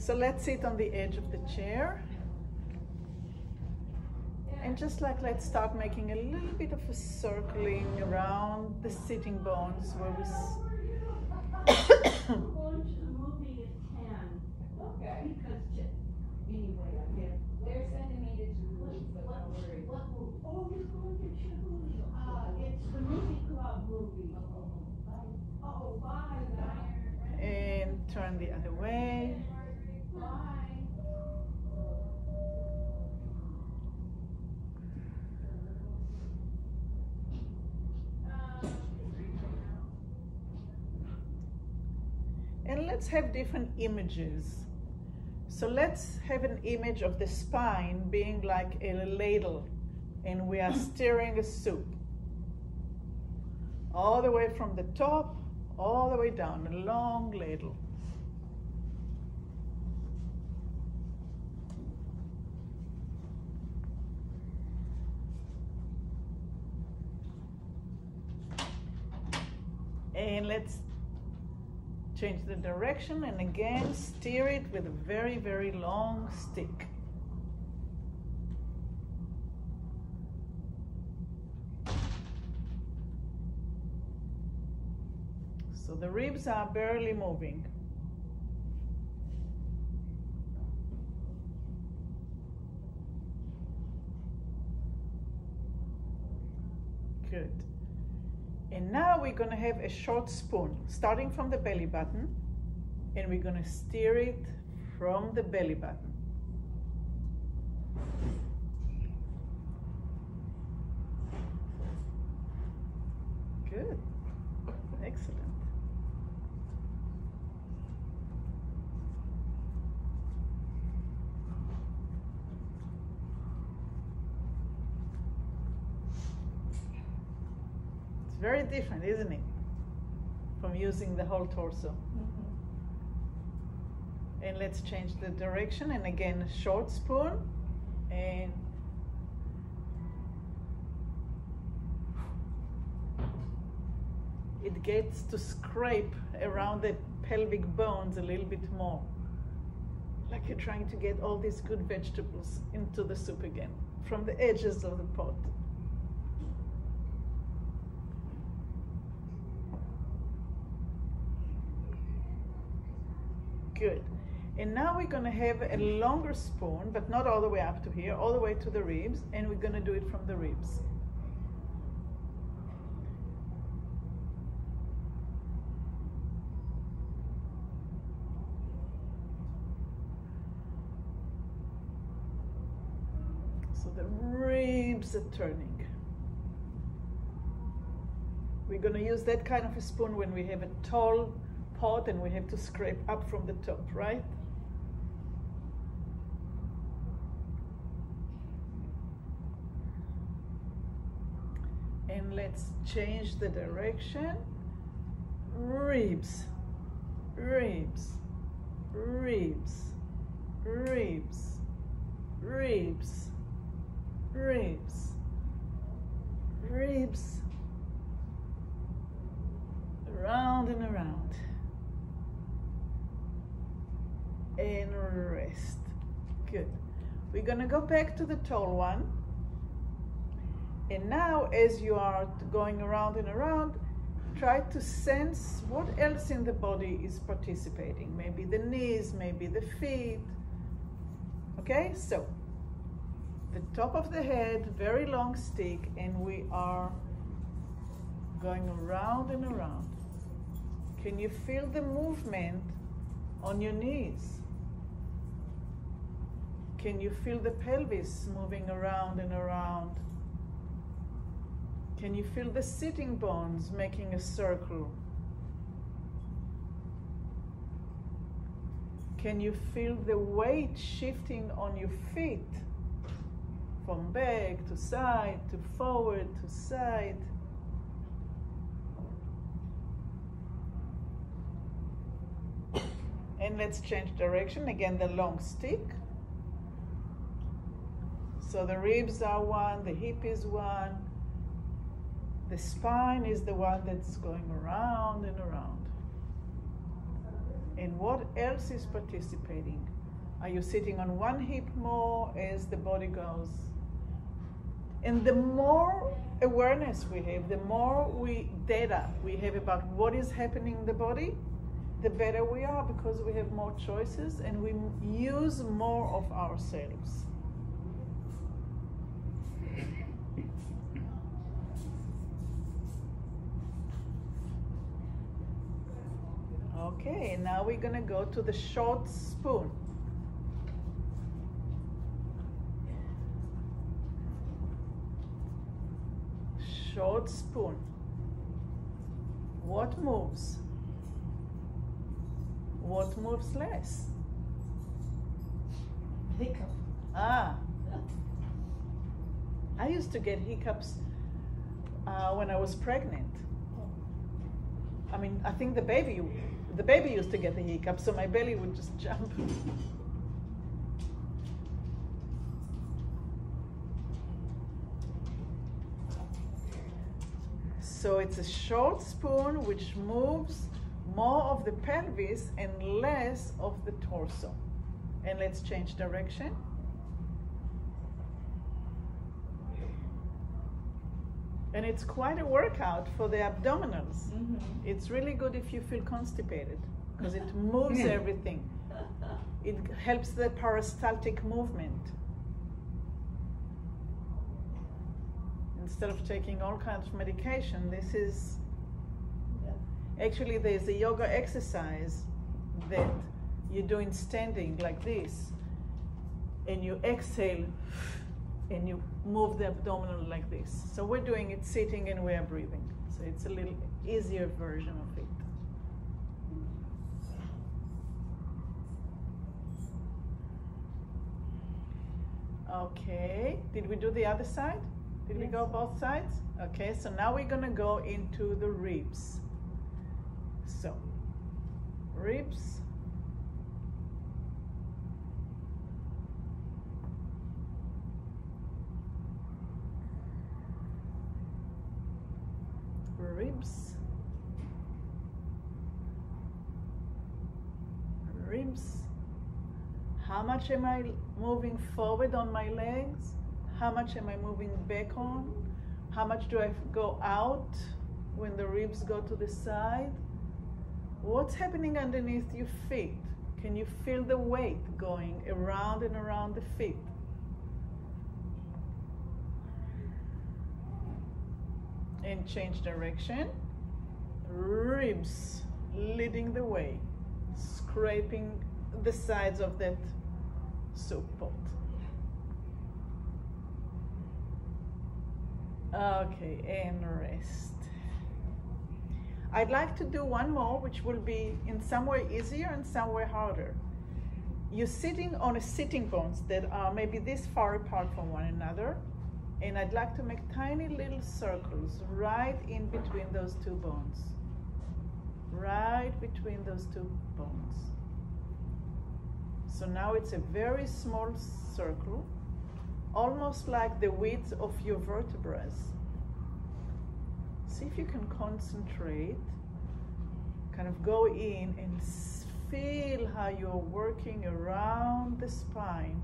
So let's sit on the edge of the chair. And just like let's start making a little bit of a circling around the sitting bones where we and turn the other way. And let's have different images. So let's have an image of the spine being like a ladle and we are stirring a soup. All the way from the top, all the way down, a long ladle. And let's change the direction and again steer it with a very, very long stick. So the ribs are barely moving. Good. Now we're going to have a short spoon, starting from the belly button, and we're going to steer it from the belly button. Good. Excellent. Very different, isn't it? From using the whole torso. Mm-hmm. And let's change the direction. And again, short spoon. And it gets to scrape around the pelvic bones a little bit more. Like you're trying to get all these good vegetables into the soup again from the edges of the pot. Good. And now we're going to have a longer spoon, but not all the way up to here, all the way to the ribs, and we're going to do it from the ribs. So the ribs are turning. We're going to use that kind of a spoon when we have a tall pot and we have to scrape up from the top, right? And let's change the direction. Ribs, ribs, ribs, ribs, ribs, ribs, ribs, around and around. And rest. Good. We're gonna go back to the tall one. And now as you are going around and around, try to sense what else in the body is participating. Maybe the knees, maybe the feet. Okay, so the top of the head, very long stick, and we are going around and around. Can you feel the movement on your knees? Can you feel the pelvis moving around and around? Can you feel the sitting bones making a circle? Can you feel the weight shifting on your feet from back to side to forward to side? And let's change direction. Again, the long stick. So the ribs are one, the hip is one, the spine is the one that's going around and around. And what else is participating. Are you sitting on one hip more as the body goes? And the more awareness we have, the more we data we have about what is happening in the body, the better we are because we have more choices and we use more of ourselves. Okay, now we're gonna go to the short spoon. Short spoon. What moves? What moves less? Hiccup. Ah. I used to get hiccups uh, when I was pregnant. I mean, I think the baby, the baby used to get the hiccups, so my belly would just jump. So it's a short spoon which moves more of the pelvis and less of the torso. And let's change direction. And it's quite a workout for the abdominals. Mm-hmm. It's really good if you feel constipated because it moves everything. It helps the peristaltic movement. Instead of taking all kinds of medication, this is actually there's a yoga exercise that you're doing standing like this, and you exhale and you move the abdominal like this. So we're doing it sitting and we're breathing. So it's a little easier version of it. Okay, did we do the other side? Did we go both sides? Okay, so now we're gonna go into the ribs. So, ribs. Ribs. Ribs. How much am I moving forward on my legs? How much am I moving back on? How much do I go out when the ribs go to the side? What's happening underneath your feet? Can you feel the weight going around and around the feet? And change direction. Ribs leading the way, scraping the sides of that soup pot. Okay, and rest. I'd like to do one more, which will be in some way easier and some way harder. You're sitting on a sitting bones that are maybe this far apart from one another, and I'd like to make tiny little circles right in between those two bones. Right between those two bones. So now it's a very small circle, almost like the width of your vertebrae. See if you can concentrate, kind of go in and feel how you're working around the spine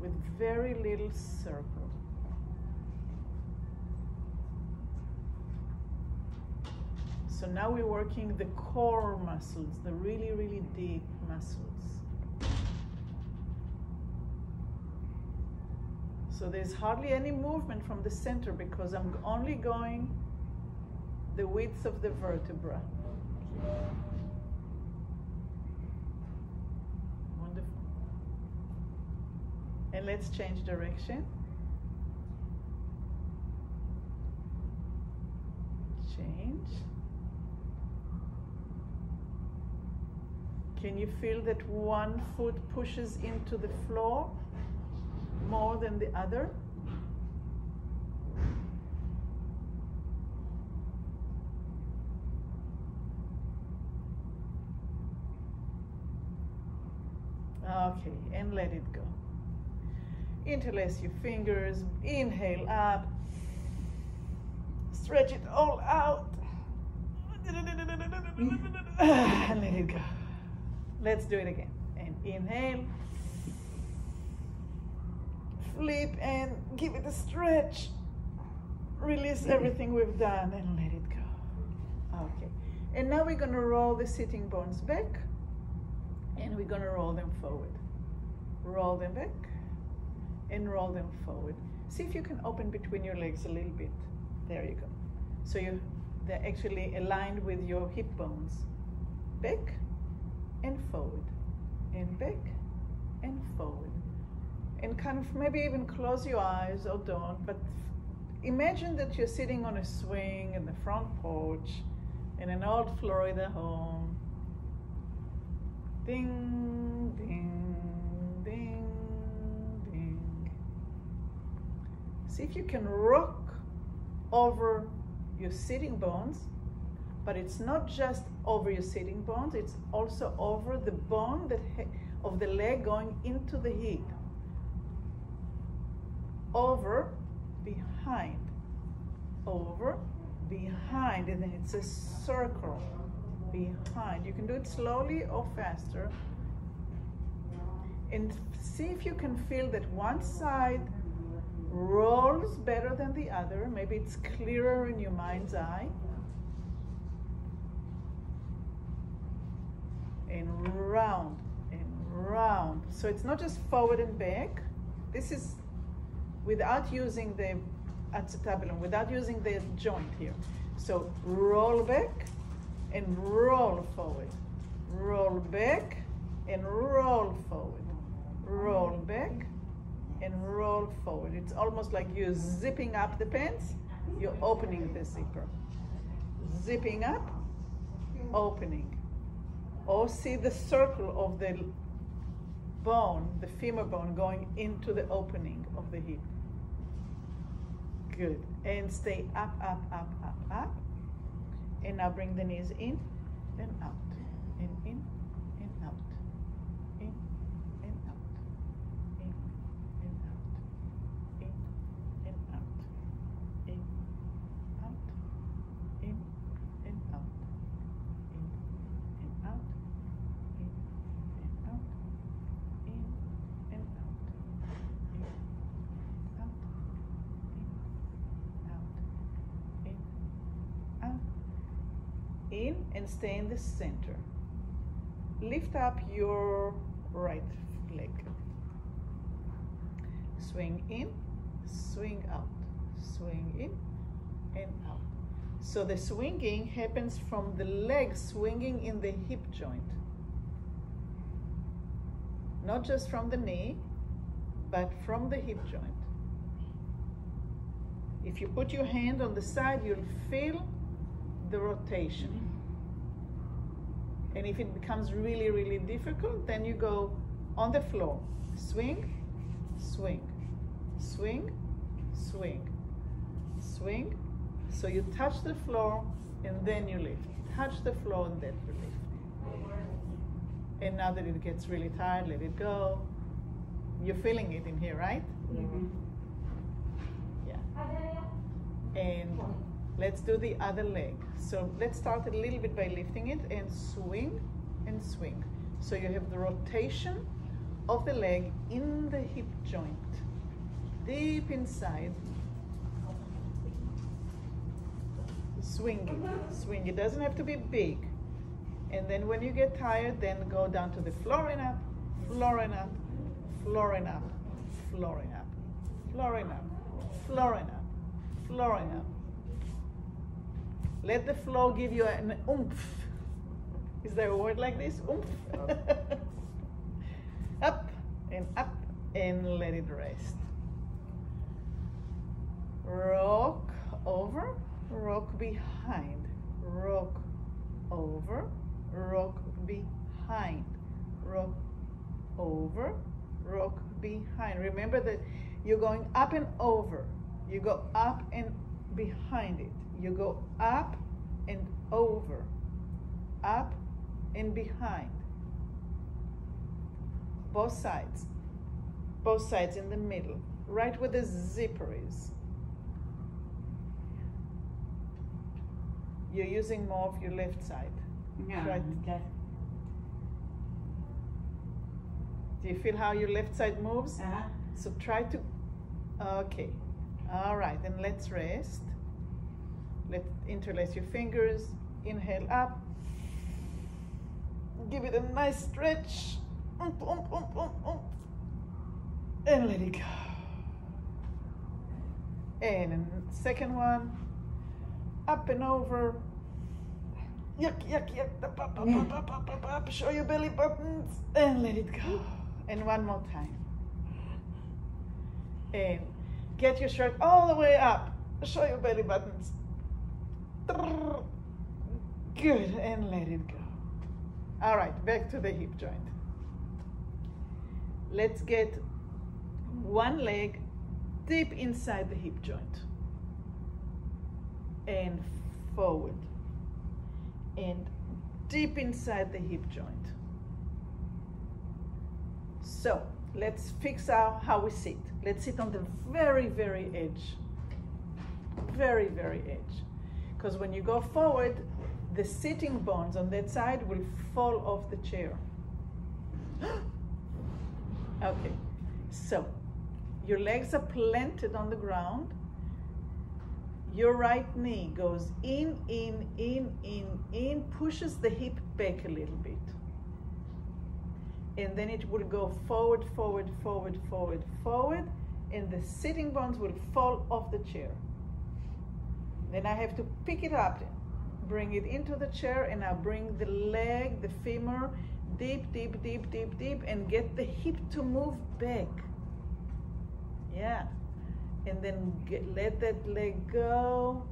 with very little circle. So now we're working the core muscles, the really, really deep muscles. So there's hardly any movement from the center because I'm only going the width of the vertebra. Wonderful. And let's change direction. Change. Can you feel that one foot pushes into the floor more than the other? Okay, and let it go. Interlace your fingers, inhale up, stretch it all out, and let it go. Let's do it again. And inhale. Flip and give it a stretch. Release everything we've done and let it go. Okay. And now we're going to roll the sitting bones back and we're going to roll them forward. Roll them back and roll them forward. See if you can open between your legs a little bit. There you go. So you they're actually aligned with your hip bones. Back and forward, and back and forward. And kind of maybe even close your eyes or don't, but imagine that you're sitting on a swing in the front porch in an old Florida home. Ding, ding, ding, ding. See if you can rock over your sitting bones, but it's not just over your sitting bones, it's also over the bone that of the leg going into the hip. Over, behind, over, behind, and then it's a circle behind. You can do it slowly or faster. And see if you can feel that one side rolls better than the other. Maybe it's clearer in your mind's eye. And round and round. So it's not just forward and back. This is without using the acetabulum, without using the joint here. So roll back and roll forward. Roll back and roll forward. Roll back and roll forward. It's almost like you're zipping up the pants, you're opening the zipper. Zipping up, opening. Or see the circle of the bone, the femur bone, going into the opening of the hip. Good. And stay up, up, up, up, up. And now bring the knees in and out. In and stay in the center. Lift up your right leg. Swing in, swing out, swing in and out. So the swinging happens from the leg swinging in the hip joint. Not just from the knee, but from the hip joint. If you put your hand on the side, you'll feel the rotation. And if it becomes really, really difficult, then you go on the floor. Swing, swing, swing, swing, swing. So you touch the floor and then you lift. Touch the floor and then you lift. And now that it gets really tired, let it go. You're feeling it in here, right? Mm -hmm. Yeah. And Let's do the other leg. So let's start a little bit by lifting it and swing and swing. So you have the rotation of the leg in the hip joint, deep inside. Swing, swing. It doesn't have to be big. And then when you get tired, then go down to the floor and up, floor and up, floor and up, floor and up, floor and up, floor and up, floor and up. Let the flow give you an oomph. Is there a word like this? Oomph. up and up and let it rest. Rock over, rock behind, rock over, rock behind, rock over, rock behind. Remember that you're going up and over. You go up and behind it. You go up and over, up and behind. Both sides. Both sides in the middle, right where the zipper is. You're using more of your left side. Yeah, right. that, Do you feel how your left side moves? Uh-huh. So try to, okay. All right, then let's rest. Let interlace your fingers. Inhale up. Give it a nice stretch. Ump, ump, ump. And let it go. And second one. Up and over. Yuck, yuck, yuck. Show your belly buttons. And let it go. And one more time. And get your shirt all the way up. Show your belly buttons. Good. And let it go. All right, back to the hip joint. Let's get one leg deep inside the hip joint and forward and deep inside the hip joint. So let's fix out how we sit. Let's sit on the very, very edge. Very, very edge. Because when you go forward, the sitting bones on that side will fall off the chair. okay, so your legs are planted on the ground. Your right knee goes in, in, in, in, in, pushes the hip back a little bit. And then it will go forward, forward, forward, forward, forward, and the sitting bones will fall off the chair. Then I have to pick it up, bring it into the chair, and I bring the leg, the femur, deep, deep, deep, deep, deep, and get the hip to move back. Yeah. And then get, let that leg go.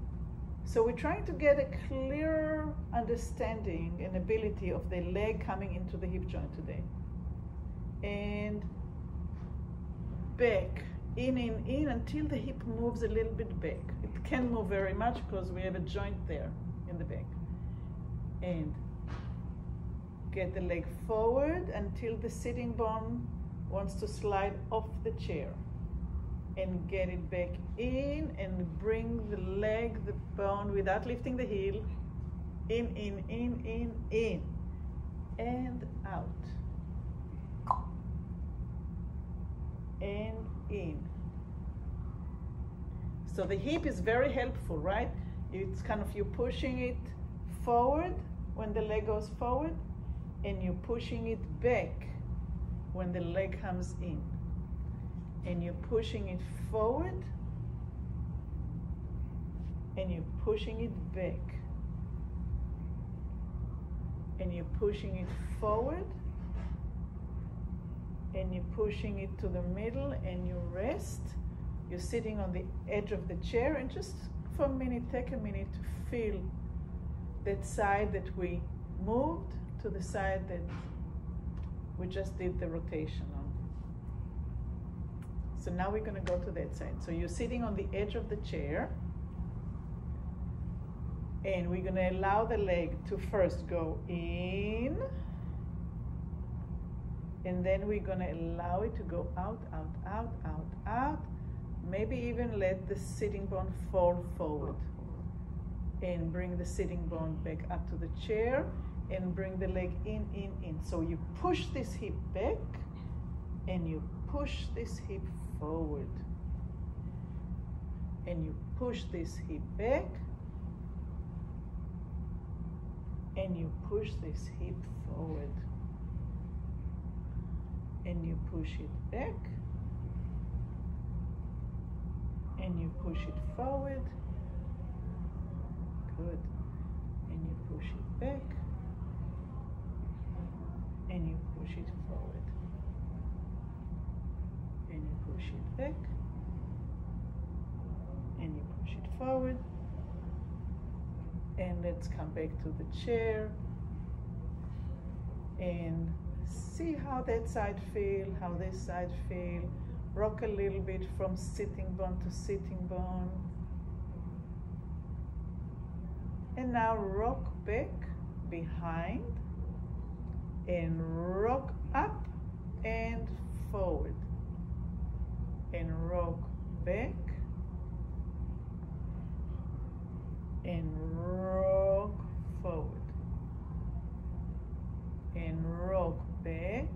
So we're trying to get a clearer understanding and ability of the leg coming into the hip joint today. And back, in, in, in, until the hip moves a little bit back. It can move very much because we have a joint there in the back. And get the leg forward until the sitting bone wants to slide off the chair and get it back in and bring the leg, the bone without lifting the heel, in, in, in, in, in, and out. And in. So the hip is very helpful, right? It's kind of you pushing it forward when the leg goes forward, and you're pushing it back when the leg comes in and you're pushing it forward and you're pushing it back and you're pushing it forward and you're pushing it to the middle and you rest you're sitting on the edge of the chair and just for a minute take a minute to feel that side that we moved to the side that we just did the rotation on so now we're going to go to that side. So you're sitting on the edge of the chair. And we're going to allow the leg to first go in. And then we're going to allow it to go out, out, out, out, out. Maybe even let the sitting bone fall forward. And bring the sitting bone back up to the chair. And bring the leg in, in, in. So you push this hip back. And you push this hip forward and you push this hip back and you push this hip forward and you push it back. And you push it forward. Good. And you push it back. And you push it forward. And you push it back. And you push it forward. And let's come back to the chair. And see how that side feel how this side feel. Rock a little bit from sitting bone to sitting bone. And now rock back behind and rock up and forward. And rock back and rock forward and rock back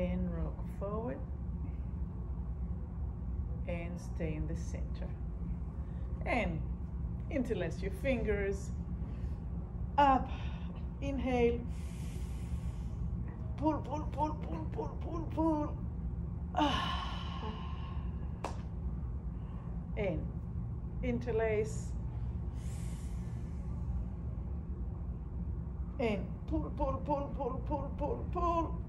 and rock forward and stay in the center. And interlace your fingers. Up inhale. Pull pull pull pull pull pull pull. Ah. In interlace. And pull pull pull pull pull pull pull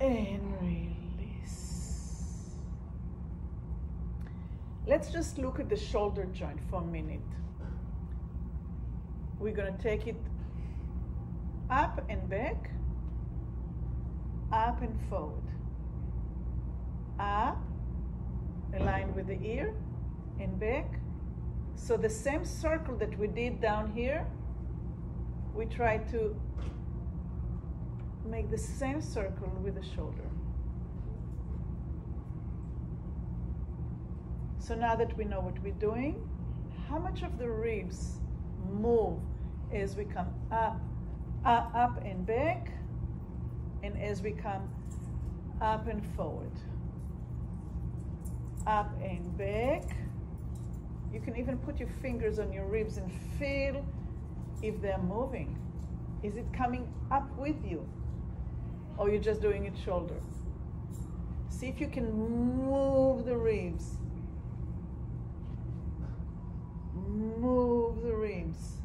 and release. Let's just look at the shoulder joint for a minute. We're going to take it up and back up and forward. Up aligned with the ear and back. So the same circle that we did down here we try to make the same circle with the shoulder. So now that we know what we're doing how much of the ribs move as we come up up, up and back and as we come up and forward? Up and back. You can even put your fingers on your ribs and feel if they're moving. Is it coming up with you or you're just doing it shoulder see if you can move the ribs move the ribs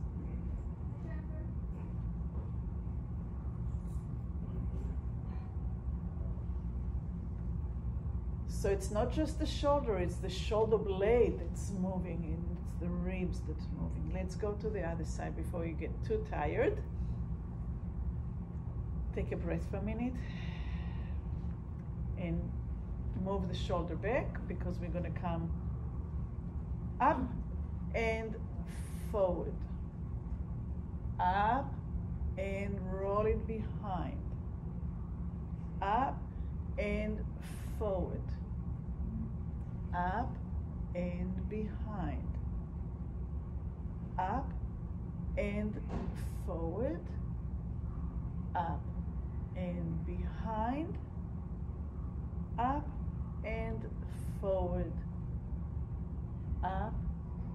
So it's not just the shoulder, it's the shoulder blade that's moving and it's the ribs that's moving. Let's go to the other side before you get too tired. Take a breath for a minute and move the shoulder back because we're going to come up and forward. Up and roll it behind. Up and forward up and behind, up and forward, up and behind, up and forward, up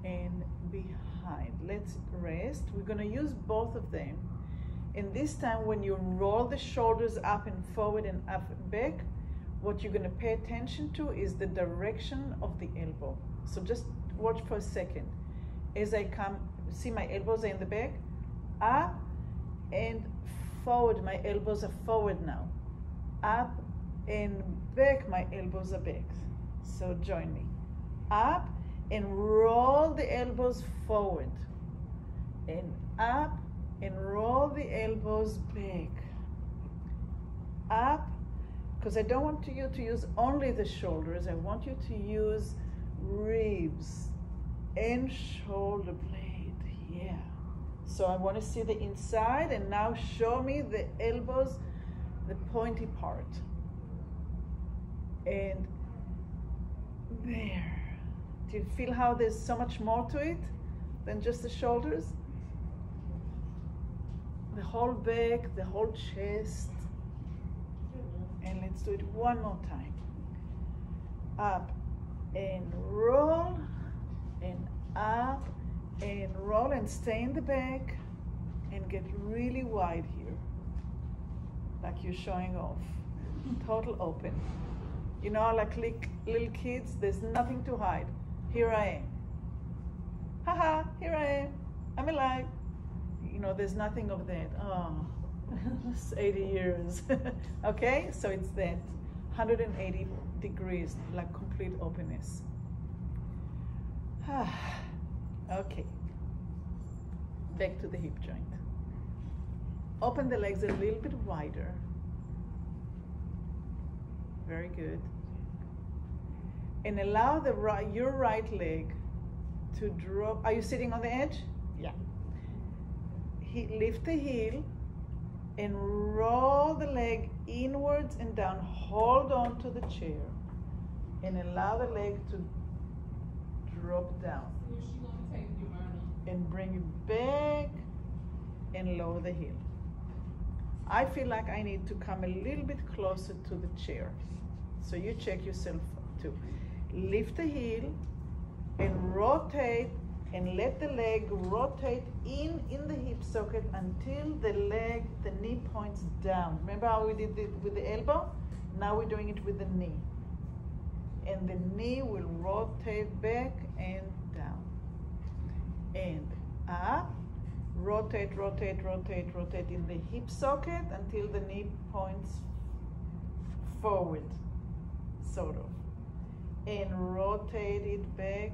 and behind. Let's rest. We're going to use both of them. And this time, when you roll the shoulders up and forward and up and back, what you're going to pay attention to is the direction of the elbow. So just watch for a second. As I come, see my elbows are in the back, up and forward, my elbows are forward now. Up and back, my elbows are back. So join me. Up and roll the elbows forward. And up and roll the elbows back. Up because I don't want you to use only the shoulders. I want you to use ribs and shoulder blade. Yeah. So I want to see the inside and now show me the elbows, the pointy part. And there. Do you feel how there's so much more to it than just the shoulders? The whole back, the whole chest, and let's do it one more time. Up and roll and up and roll and stay in the back and get really wide here. Like you're showing off. Total open. You know, like little kids, there's nothing to hide. Here I am. Haha, here I am. I'm alive. You know, there's nothing of that. Oh. it's 80 years. okay, so it's that 180 degrees, like complete openness. Ah. Okay, back to the hip joint. Open the legs a little bit wider. Very good. And allow the right, your right leg to drop. Are you sitting on the edge? Yeah. He, lift the heel and roll the leg inwards and down. Hold on to the chair and allow the leg to drop down. And bring it back and lower the heel. I feel like I need to come a little bit closer to the chair. So you check yourself too. Lift the heel and rotate and let the leg rotate in in the hip socket until the leg, the knee points down. Remember how we did it with the elbow? Now we're doing it with the knee. And the knee will rotate back and. And up, rotate, rotate, rotate, rotate in the hip socket until the knee points forward, sort of. And rotate it back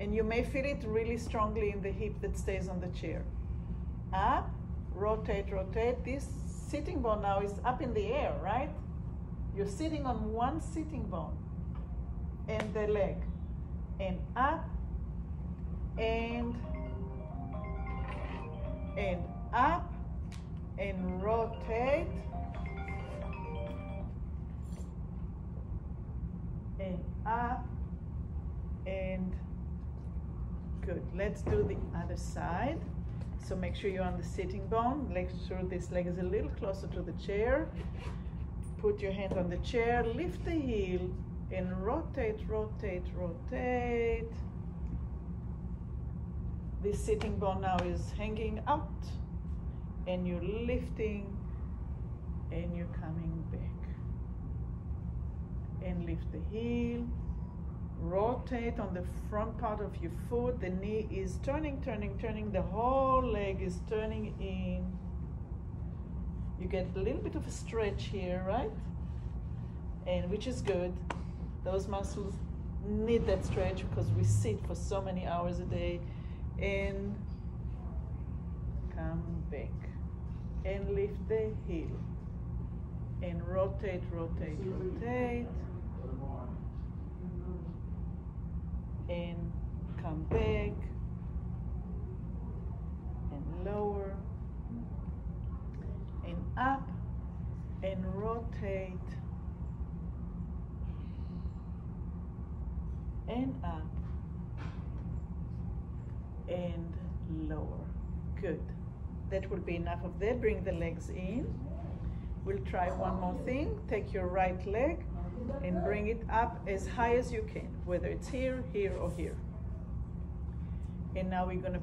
and you may feel it really strongly in the hip that stays on the chair. Up, rotate, rotate. This sitting bone now is up in the air, right? You're sitting on one sitting bone and the leg. And up and and up and rotate and up and Good. Let's do the other side. So make sure you're on the sitting bone. Make sure this leg is a little closer to the chair. Put your hand on the chair, lift the heel, and rotate, rotate, rotate. This sitting bone now is hanging out, and you're lifting, and you're coming back. And lift the heel, rotate on the front part of your foot. The knee is turning, turning, turning. The whole leg is turning in. You get a little bit of a stretch here, right? And which is good. Those muscles need that stretch because we sit for so many hours a day. And come back. And lift the heel. And rotate, rotate, rotate. and come back and lower and up and rotate and up and lower. Good. That will be enough of that. Bring the legs in. We'll try one more thing. Take your right leg and bring it up as high as you can, whether it's here, here, or here. And now we're gonna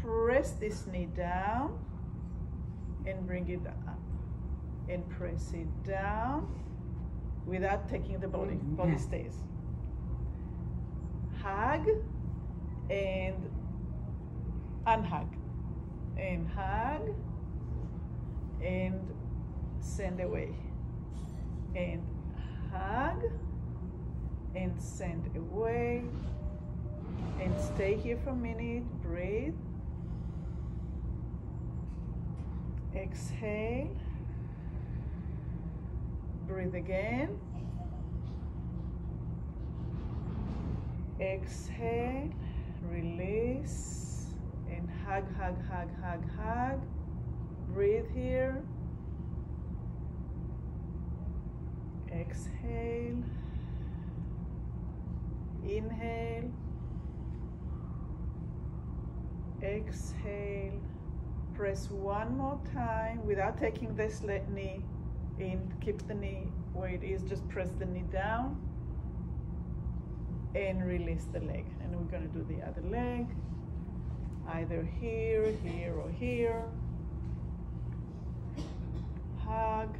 press this knee down and bring it up and press it down without taking the body, body stays. Hug and unhug and hug and send away. And hug and send away. And stay here for a minute. Breathe. Exhale. Breathe again. Exhale. Release hug hug hug hug hug. Breathe here. Exhale, inhale, exhale, press one more time without taking this knee in, keep the knee where it is, just press the knee down and release the leg. And we're gonna do the other leg, either here, here, or here. Hug,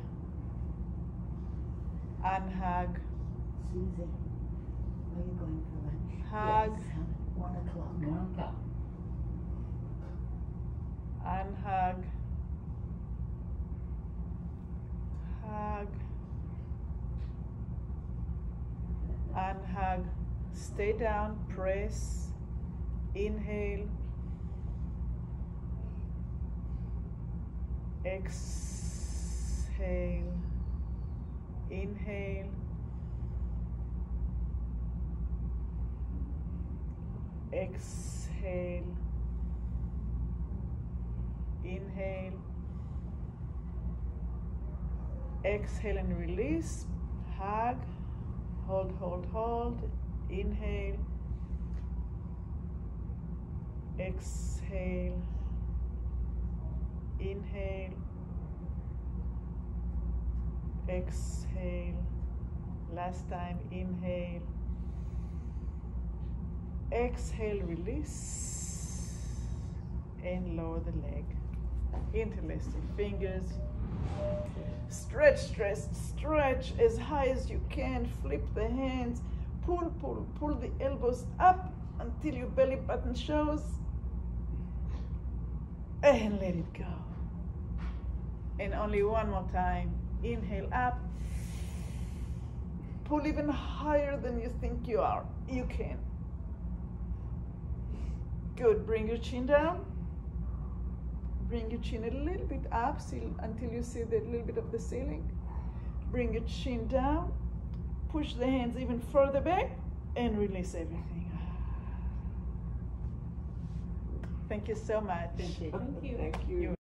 Unhug. Susie, are you going for lunch? Hug. Yes, one o'clock. One o'clock. Unhug. Hug. Unhug. Stay down, press. Inhale. Exhale. Inhale. Exhale. Inhale. Exhale and release. Hug. Hold, hold, hold. Inhale. Exhale. Inhale Exhale. Last time, inhale. Exhale, release. And lower the leg. Interlace your fingers. Stretch, stretch, stretch as high as you can. Flip the hands. Pull, pull, pull the elbows up until your belly button shows. And let it go. And only one more time. Inhale up. Pull even higher than you think you are. You can. Good. Bring your chin down. Bring your chin a little bit up see, until you see the little bit of the ceiling. Bring your chin down. Push the hands even further back and release everything. Thank you so much. Thank you. Thank you. Thank you.